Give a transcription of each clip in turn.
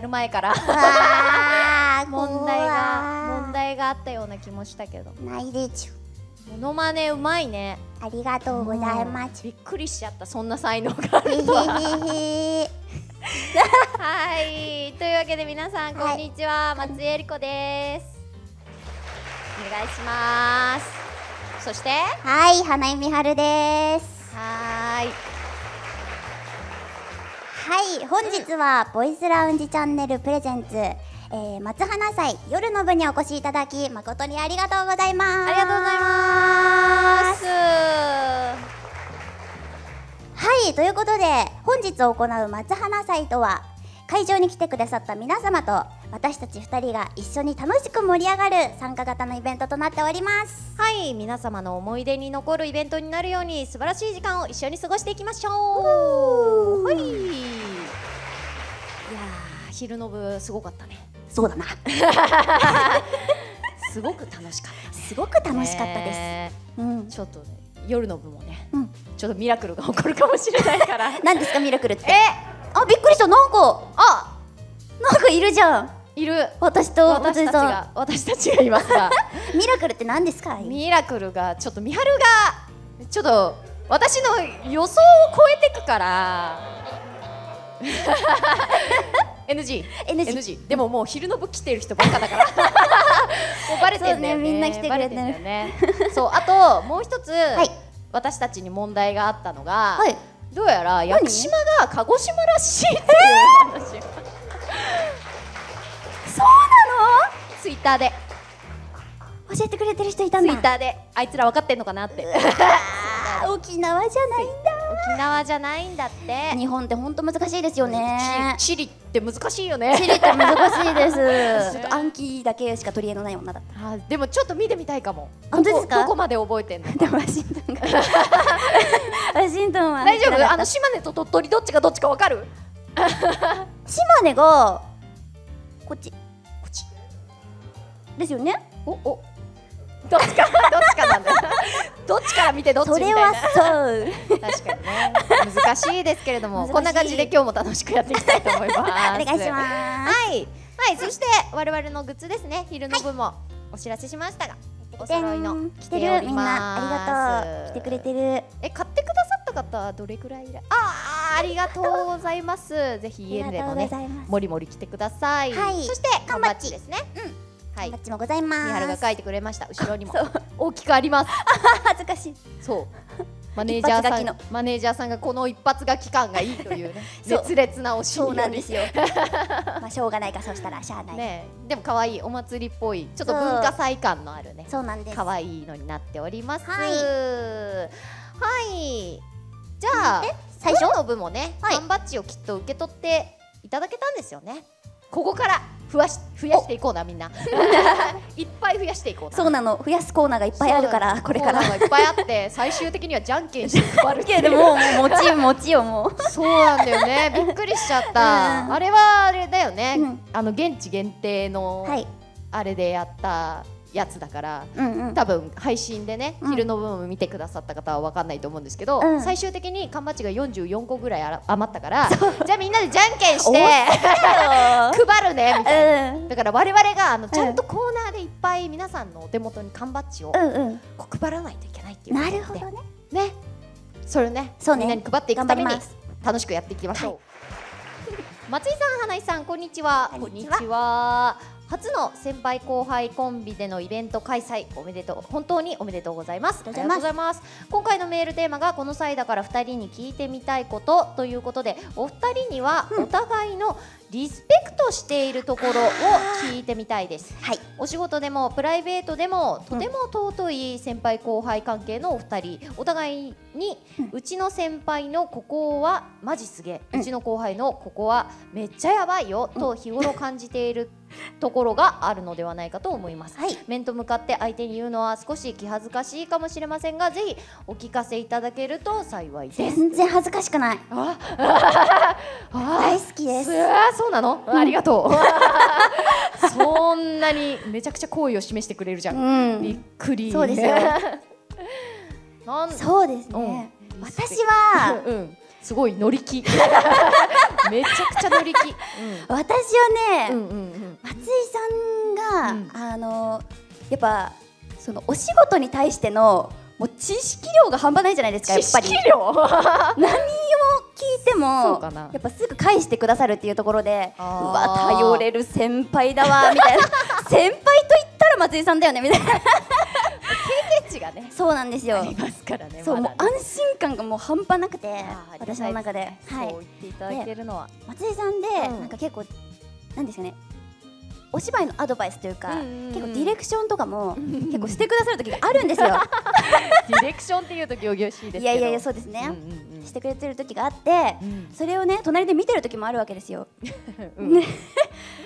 やる前から。問題が問問題があったような気もしたけど。ないでちモノマネうまいね。ょ。ありがとうございます。びっくりしちゃったそんな才能が。あるとは。はい。というわけで皆さんこんにちは、松井絵里子です。お願いします。そして？はい、花井美春です。はーいはい、本日はボイスラウンジチャンネルプレゼンツ、えー、松花祭夜の部にお越しいただき誠にありがとうございます。ありがとうございますはい、ということで本日行う松花祭とは会場に来てくださった皆様と私たち2人が一緒に楽しく盛り上がる参加型のイベントとなっております。はい皆様の思い出に残るイベントになるように素晴らしい時間を一緒に過ごしていきましょうはい昼の部すごかったねそうだな。すごく楽しかったすごく楽しかったです。ねうん。ちょっとね夜の部もね、うんちょっとミラクルが起こるかもしれないから 何ですかミラクルって？え？あ、びっくりした。なんか、あなんかいるじゃん。いる私と私たち。が私たちがいますが ミラクルって何ですか。ミラクルがちょっと美晴がちょっと私の予想を超えてくから NG NG NG でももう昼の部来てる人ばっかだから。もうバレてんだよね。ねみんな来てくれてる。バレんだよね。そうあともう一つ、い。私たちに問題があったのが、はい。どうやら屋久島が鹿児島らしいっていう話。を、そうなの？ツイッターで。教えてくれてる人いたんだ。ツイッターで。あいつら分かってんのかなって。沖縄じゃないんだ。沖縄じゃないんだって。日本って本当難しいですよね。チリって難しいよね地理って難しいです。ちょっと暗記だけしか取り柄のない女だった。あでもちょっと見てみたいかも本当ですか？どこまで覚えてんのでもワシントンが。ワシントンは。大丈夫？あの島根と鳥取どっちがどっちかわかる？島根が。こっち。こっち？ですよね？おおどっちかどっちかなんだよどっちから見てどっちみたいな。それはそう。確かにね。難しいですけれどもこんな感じで今日も楽しくやっていきたいと思います。お願いします。はい。はいそして我々のグッズですね。昼の部もお知らせしましたがお揃いの来てる。みんなありがとう。来てくれてる。え買ってくださった方はどれくらいいらあーありがとうございます。ぜひ家でもねありがとうございます。もりもり来てください、はい。そして缶バッジですねはい。バッチもございます。三春が書いてくれました。後ろにも。大きくあります。恥ずかしい。そう。マネージャーさんマネージャーさんがこの一発が期間がいいというね。熱烈な推しそうなんですよ。まあしょうがないかそうしたらしゃあない、ねでも可愛いお祭りっぽいちょっと文化祭感のあるね。そうなんです。可愛いのになっております。はい。はい。じゃあえ最初？夜の部もね、はい。缶バッジをきっと受け取っていただけたんですよねここから増やし増やしていこうなみんな。いっぱい増やしていこうな。そうなの。増やすコーナーがいっぱいあるからこれから。いっぱいあって最終的にはじゃんけんして配るっていう。いやでももうもちもちよもう。そうなんだよね。びっくりしちゃった、うん。あれはあれだよね、うん。あの現地限定のはい。あれでやったやつだから、うんうん。多分配信でね、うん。昼の分を見てくださった方は分かんないと思うんですけど、うん。最終的に缶バッジが44個ぐらい余ったからじゃあみんなでじゃんけんして多配るねみたいな。うん。だから我々があのちゃんとコーナーでいっぱい皆さんのお手元に缶バッジをうんうん。こう配らないといけないっていうことで。なるほどね。ね。それをねそうね。みんなに配っていくために楽しくやっていきましょう、松井さん花井さんこんにちは。こんにちは。は初の先輩後輩コンビでのイベント開催おめでとう本当におめでとうございます。ありがとうございます。今回のメールテーマがこの際だから2人に聞いてみたいことということでお二人にはお互いのリスペクトしているところを聞いてみたいです。はい。お仕事でもプライベートでもとても尊い先輩後輩関係のお二人お互いに、うちの先輩のここはマジすげえ、ううんちの後輩のここはめっちゃやばいよと日頃感じているところがあるのではないかと思います。はい。面と向かって相手に言うのは少し気恥ずかしいかもしれませんがぜひお聞かせいただけると幸いです。全然恥ずかしくない。あ あ大好きです。あそうなの、ありがとう。そんなにめちゃくちゃ好意を示してくれるじゃん、うん。びっくり。そうですよ。そうですね、うん。私はうんすごい乗り気。めちゃくちゃ乗り気。私はね、うんうんうん。松井さんが、うん。あのやっぱそのお仕事に対してのもう知識量が半端ないじゃないですかやっぱり。知識量？何を聞いてそもやっぱすぐ返してくださるっていうところでうわ頼れる先輩だわみたいな。先輩と言ったら松井さんだよねみたいな値がねそうなんですよ。ありますからねそう、ね。安心感がもう半端なくて私の中で。ねはい。そう言っていただけるのは。松井さんで、うん。なんか結構なんですかねお芝居のアドバイスというか、うんうんうん。結構ディレクションとかもん結構してくださる時があるんですよ。ディレクションっていうと仰々しいですいやいやいやそうですね、うんうんうん。してくれてる時があってうん。それをね隣で見てる時もあるわけですよ。うんね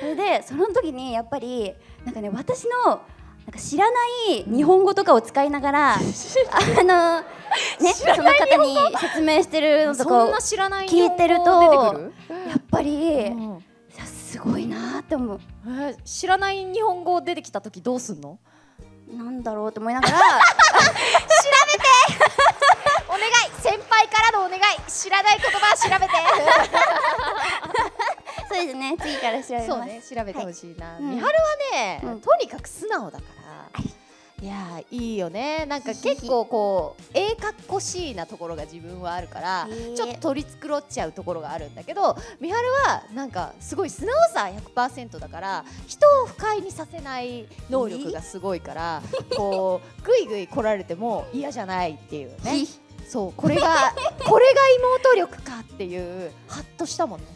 それでその時にやっぱりなんかね私のなんか知らない日本語とかを使いながら、あの ねその方に説明してるのとかを聞いてるとやっぱり、いうん。やすごいなーって思う。えー知らない日本語出てきた時どうすんの？なんだろうって思いながら お願い！先輩からのお願い！知らない言葉調べて！そうですね。次から調べます。ね。調べてほしいな、はるはね、うん。とにかく素直だからいやーいいよね。なんか結構こう ええかっこしいなところが自分はあるからちょっと取り繕っちゃうところがあるんだけどみはるはなんかすごい素直さ100%だから人を不快にさせない能力がすごいからこうぐいぐい来られても嫌じゃないっていうね。そうこれがこれが妹力かっていうハッとしたもんね。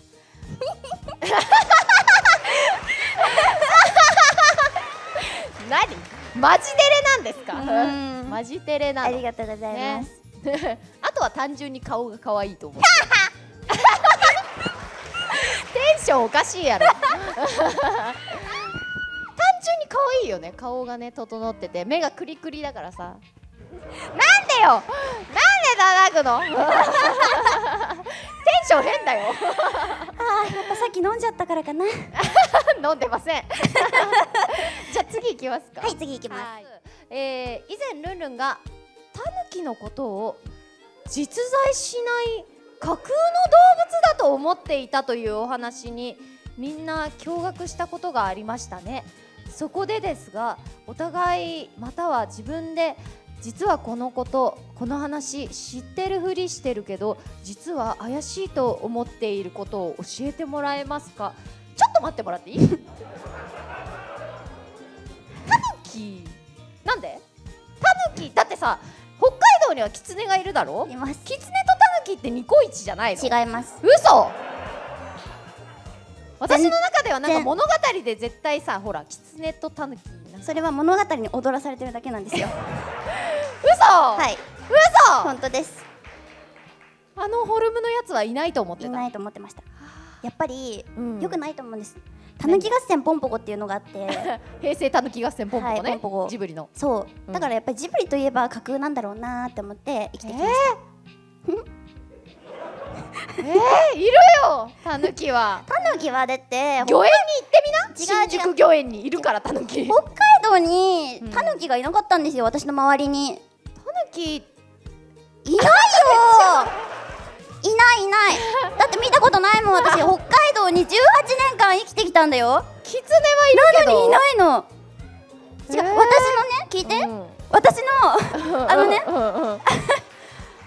何？マジテレなんですか？うん。マジテレなあのりがとうございます、あとは単純に顔が可愛いと思う。テンションおかしいやろ。単純に可愛いよね。顔がね整ってて。目がクリクリだからさ。なんでよ！なんで叩くの？テンション変だよ。あーやっぱさっき飲んじゃったからかな。は飲んでません次行きますか。い次行きます、はい。えー以前ルンルンがタヌキのことを実在しない架空の動物だと思っていたというお話にみんな驚愕したことがありましたね。そこでですがお互いまたは自分で実はこのことこの話知ってるふりしてるけど実は怪しいと思っていることを教えてもらえますか？ちょっと待ってもらっていい？キなんで？タヌキ。だってさ北海道にはキツネがいるだろ？います。キツネとタヌキってニコイチじゃないの？違います。嘘。私の中ではなんか全物語で絶対さほらキツネとタヌキそれは物語に踊らされてるだけなんですよ。嘘。はい。嘘。本当です。あのフォルムのやつはいないと思ってた。いないと思ってました。やっぱりうん。良くないと思うんですたぬき合戦ポンポコっていうのがあって。平成たぬき合戦ポンポコね、はいポンポコ。ジブリの。そう。うん。だからやっぱりジブリといえば架空なんだろうなーって思って生きてきましえー、いるよ！たぬきは。た たぬきはだって御苑に行ってみな。違う新宿御苑にいるからたぬき。たぬ北海道にうん。たぬきがいなかったんですよ私の周りに。き。いないよ！いないいない。だって見たことないもん私。北海道に18年間生きてきたんだよ。キツネはいるなのにいないの？違う、えー。私のね聞いて、うん。私のあのね。うんうんうん。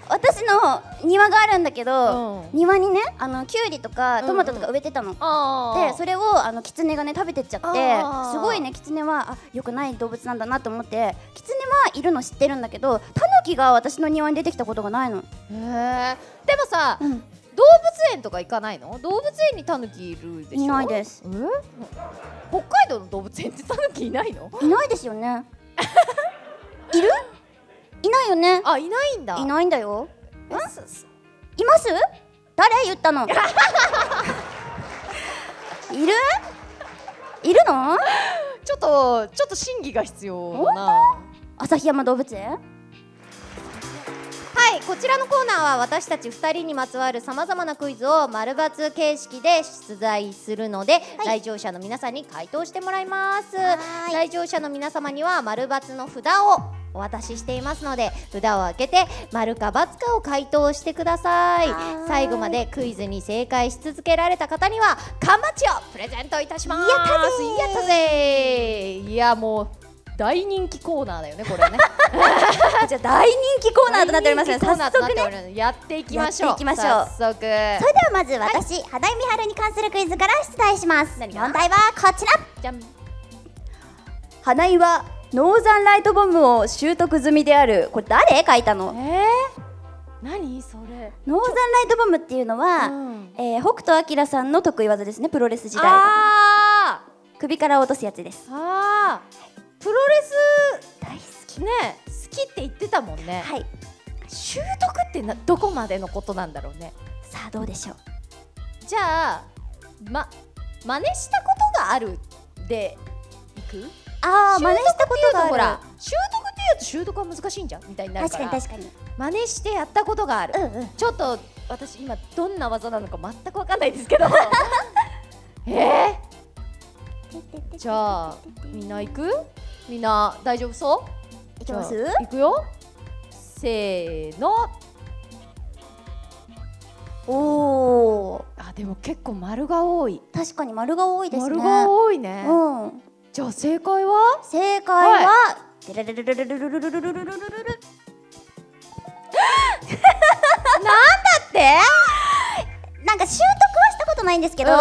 私の庭があるんだけど、うん。庭にねあのキュウリとかトマトとか植えてたの、あー。でそれをあのキツネがね食べてっちゃってすごいねキツネはあ良くない動物なんだなと思ってキツネはいるの知ってるんだけどタヌキが私の庭に出てきたことがないの、へえでもさうん、動物園とか行かないの？動物園にタヌキいるでしょ？いないです。え北海道の動物園ってタヌキいないの？いないですよね。いる？いないよね。あいないんだ。いないんだよ。います？誰言ったの？いる？いるの？ちょっとちょっと審議が必要だな旭山動物園？はいこちらのコーナーは私たち2人にまつわるさまざまなクイズを丸×形式で出題するので、来場者の皆さんに回答してもらいます。来場者の皆様には丸×の札をお渡ししていますので札を開けて丸か×かを回答してください。最後までクイズに正解し続けられた方には缶バッジをプレゼントいたします。やったぜいやもう大人気コーナーだよねこれね。じゃあ大人気コーナーとなっておりますので早速ねやっていきましょう。やっていきましょう。早速。それではまず私、花井美春に関するクイズから出題します。問題はこちら。じゃん。花井はノーザンライトボムを習得済みである。これ誰書いたの？えー、何それ？ノーザンライトボムっていうのは、うん。えー北斗晶さんの得意技ですね。プロレス時代。首から落とすやつです。あープロレス大好きね。好きって言ってたもんね、はい。習得ってなどこまでのことなんだろうね。さあどうでしょう。じゃあま真似したことがあるでいく？ああ真似したことがある。ほら習得っていうと習得は難しいんじゃんみたいになる確からかに確かに。真似してやったことがある、うんうん。ちょっと私今どんな技なのか全くわかんないですけど。えー、じゃあみんな行くみんな大丈夫そう？いきます？いくよ。せーの。おー。あでも結構丸が多い。確かに丸が多いですね。丸が多いね、うん、じゃあ正解は？正解は、はい、なんだってなんか習得はしたことないんですけど、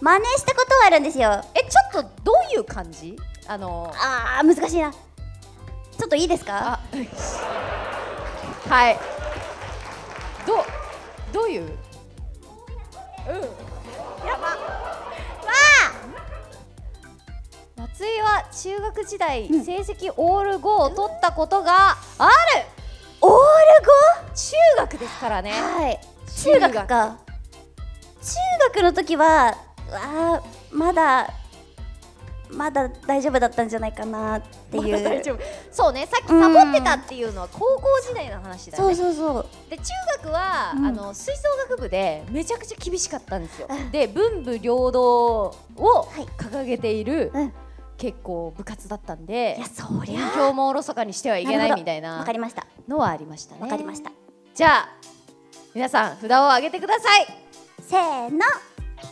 真似したことはあるんですよえちょっとどういう感じあのあー難しいな。ちょっといいですか？あはい。どうどういう？うん。やば。松井は中学時代、うん。成績オール5を取ったことがある。オール中学ですからね。5はい。中学。か。中学の時はうわーまだまだ大丈夫だったんじゃないかなっていう。そうねさっきサボってたっていうのは高校時代の話だよそうねそうそうで中学は、うん。あの吹奏楽部でめちゃくちゃ厳しかったんですよ。で文武両道をはい。掲げている、うん。結構部活だったんでいやそり勉ゃ強もおろそかにしてはいけないみたいなわかりました。のはありましたね。わかりました。じゃあ皆さん札を上げてください。せーの。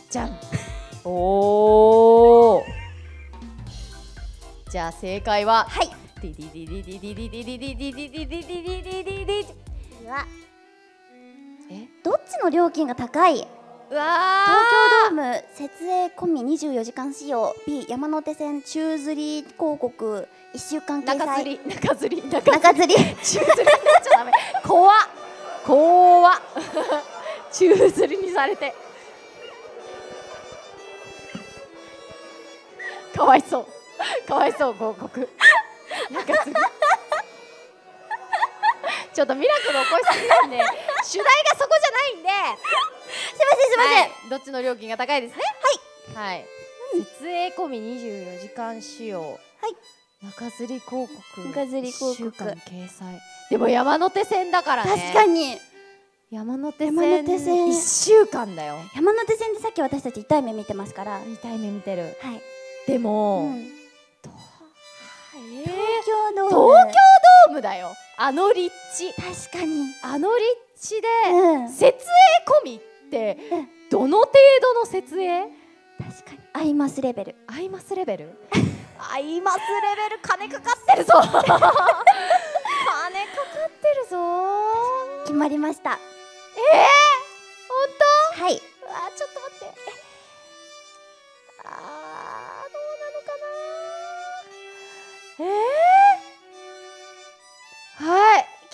じゃんおーじゃあ正解ははい。ディディディディディディディディディディディディディディディディディディうわえどっちの料金が高いうわ東京ドーム設営込み24時間使用 B 山手線宙吊り広告1週間掲載中吊り中吊り中吊り中吊り宙吊りになっちゃダメ怖っ怖っ宙吊りにされてかわいそう かわいそう広告。中吊りちょっとミラクル起こしすぎなんで 主題がそこじゃないんで。すいませんすいません、はい。どっちの料金が高いですね。はい。はい。設営込み24時間使用。はい。中吊り広告。中吊り広告。一週間掲載。でも山手線だからね。確かに。山手線山手線。1週間だよ。山手線でさっき私たち痛い目見てますから。はい、痛い目見てる。でうも、ん、とえー東京ドーム。東京ドームだよ。あの立地。確かに。あの立地でうん。設営込みってうん。どの程度の設営？確かに。アイマスレベル。アイマスレベル？アイマスレベル金かかってるぞ。金かかってるぞ。決まりました。えー、本はい。当あちょっ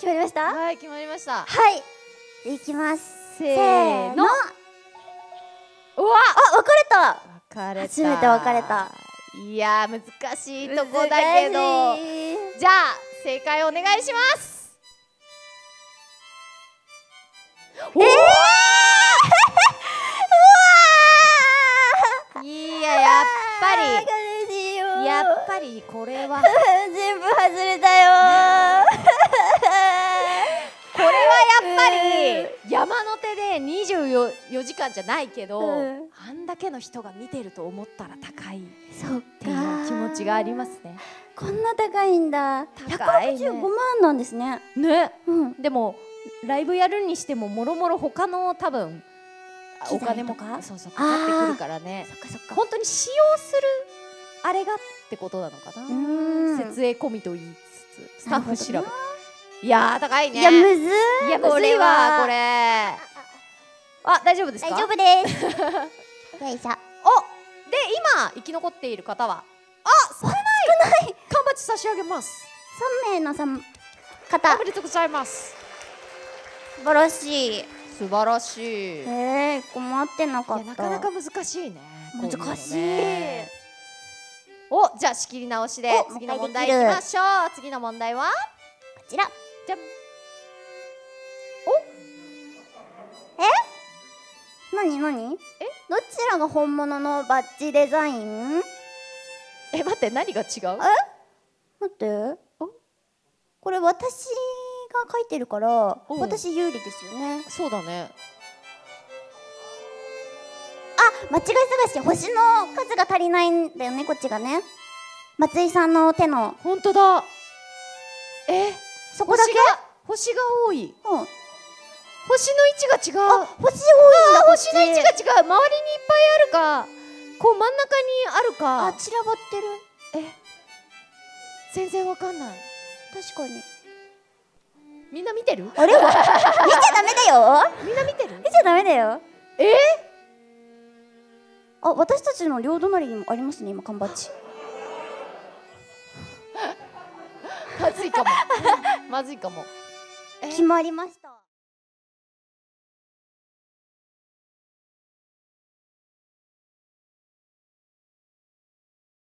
決まりました？ははい決まりました。いいきます。せせーの。うわあ分かれた。分かれた。初めて分かれた。いやー難しいとこだけど。じゃあ正解お願いします。お ー！いややっぱり。やっぱりこれは。全部外れたよ山手でね24時間じゃないけど、うん。あんだけの人が見てると思ったら高いっていう気持ちがありますね。こんな高いんだ。高いね。165万なんですね。ね。うん。でもライブやるにしてももろもろ他の多分お金もとかそうそうかかってくるからね。そっかそっか。本当に使用するあれがってことなのかな、ん。設営込みと言いつつスタッフ調べいやー高いね。いやむずーい。やこれはこれ。あ大丈夫ですか？大丈夫です。よいしょ。おで今生き残っている方は？あ少ない。少ない缶バッジ差し上げます。3名のさんお方めでとうございます。素晴らしい。素晴らしい。いえー、困ってなかった。やなかなか難しいね難しい。ね。おじゃあ仕切り直しでお次の問題いきましょう。次の問題は？こちらじゃん。なになにえ？どちらが本物のバッジデザイン？え待って何が違う？待って。これ私が書いてるからう。ん私有利ですよね。そうだね。あ間違い探し星の数が足りないんだよねこっちがね。松井さんの手の。本当だ。え？そこだけ？星が多い。うん。星の位置が違う。あ星多い星の位置が違う。周りにいっぱいあるかこう真ん中にあるか。あ散らばってる。え？全然わかんない。確かに。みんな見てる？あれ？見ちゃダメだよ。みんな見てる？見ちゃダメだよ。え？あ私たちの両隣にもありますね今缶バッジ。まずいかもまずいかも。決まりました。